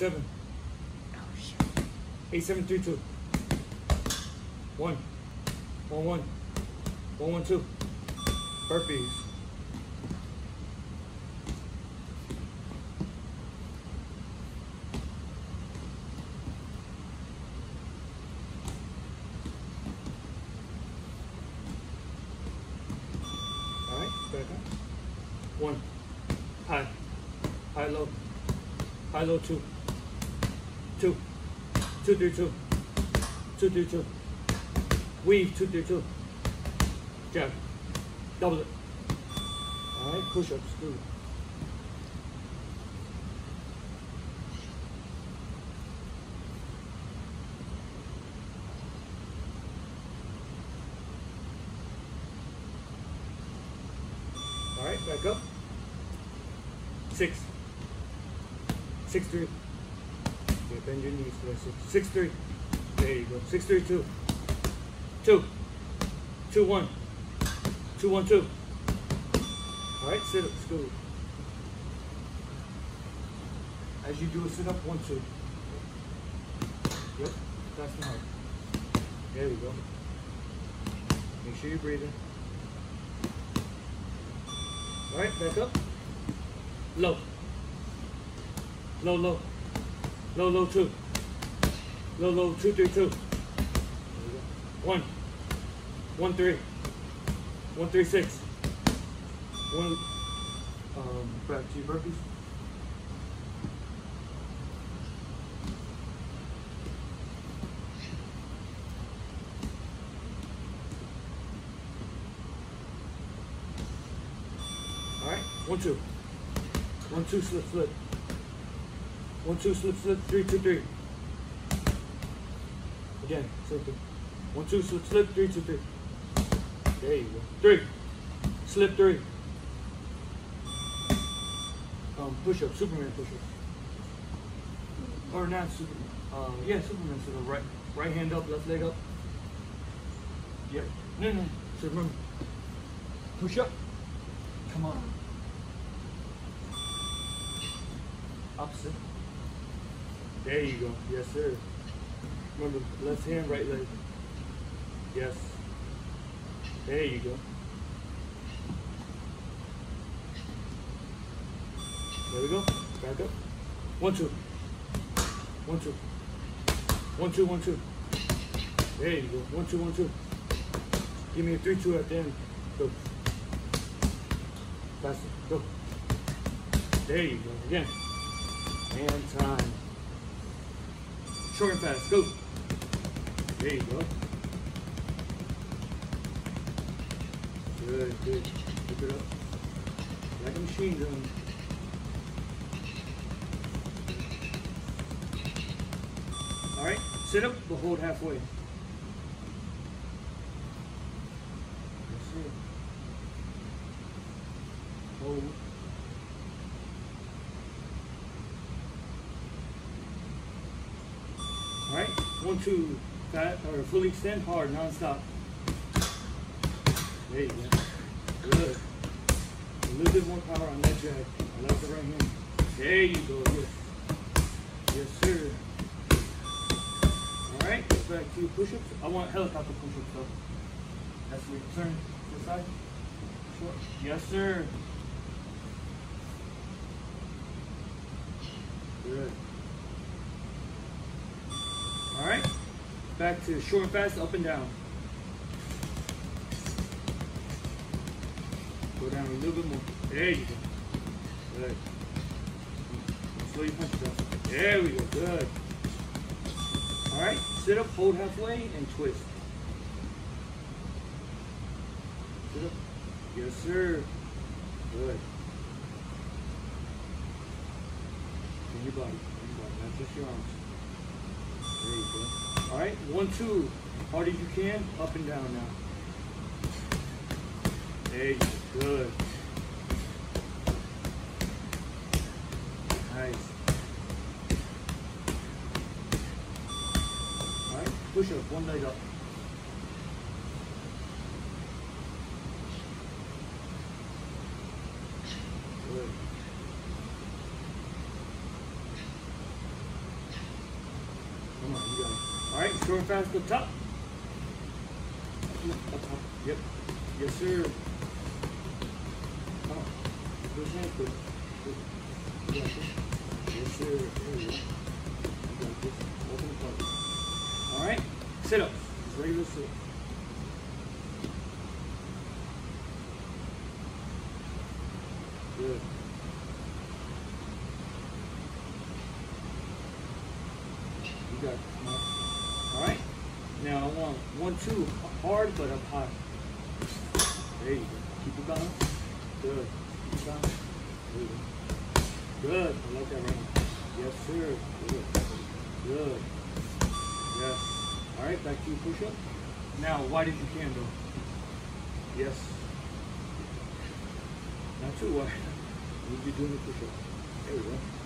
seven, eight, seven, three, two, one, one, one, one, one, two. Burpees. One, high, high, low, high, low, two, two, two, three, two, two, three, two, weave, two, three, two, jab, double it. All right, push ups, do. All right, back up. Six. Six three. Okay, bend your knees six. Three. There you go. Six three two. Two. Two one. Two one two. All right, sit up, scoot. As you do a sit up, one two. Yep, that's the. There we go. Make sure you're breathing. All right, back up. Low. Low, low. Low, low, two. Low, low, two, three, two. One. One, three. One, three, six. One. Um, back to your burpees. All right, one, two. One, two, slip, slip. One, two, slip, slip, three, two, three. Again, thing. One, two, slip, slip, three, two, three. There you go. Three. Slip three. Um, push up, Superman push up. Or not Superman. Uh, yeah, Superman. So the right, right hand up, left leg up. Yep. No, no. Remember, push up. Come on. Opposite. There you go. Yes, sir. Remember, left hand, right leg. Yes. There you go. There we go. Back up. One, two. One, two. One, two, one, two. There you go. One, two, one, two. Give me a three, two at the end. Go. Faster. Go. There you go. Again. And time. Short and fast. Go. There you go. Good, good. Keep it up. Like a machine gun. All right. Sit up, but hold halfway. Yes, sir. Hold. All right, one, two, fat or fully extend hard, non-stop. There you go. Good. A little bit more power on that jab. I like the right hand. There you go. Yes. Yes, sir. All right, back to push-ups. I want helicopter push-ups though. That's where you turn to the side. Yes, sir. Good. All right, back to short and fast, up and down. Go down a little bit more. There you go. Good. Slow your punches up. There we go. Good. All right, sit up, hold halfway, and twist. Sit up. Yes, sir. Good. In your body. In your body, not just your arms. There you go. All right, one, two. Hard as you can, up and down now. There you go. Good. Nice. All right, push up, one leg up. Good. Come on, you got it. Short fast, go top. Top. Yep. Yes, sir. Got. Yes, sir. Open the. All right. Sit regular sit. Good. You got it. Come on. All right. Now I want one, two, hard but up high. There you go. Keep it going. Good. Keep it going. There you go. Good. I like that right. Yes, sir. Good. Good. Yes. All right. Back to your push up. Now, why did you candle? Yes. Not too wide. What did you do in the push up? There we go.